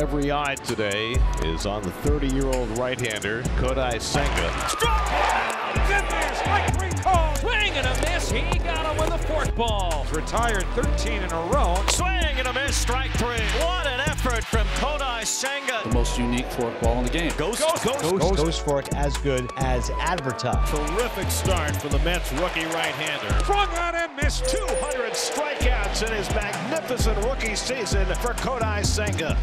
every eye today is on the 30-year-old right-hander, Kodai Senga. Struck out! In three. Swing and a miss. He got him with a forkball. Retired 13 in a row. Swing and a miss, strike three. What an effort from Kodai Senga. The most unique forkball in the game. Ghost, Ghost, Ghost, Ghost fork as good as advertised. Terrific start for the Mets rookie right-hander. Front on and missed. 200 strikeouts in his magnificent rookie season for Kodai Senga.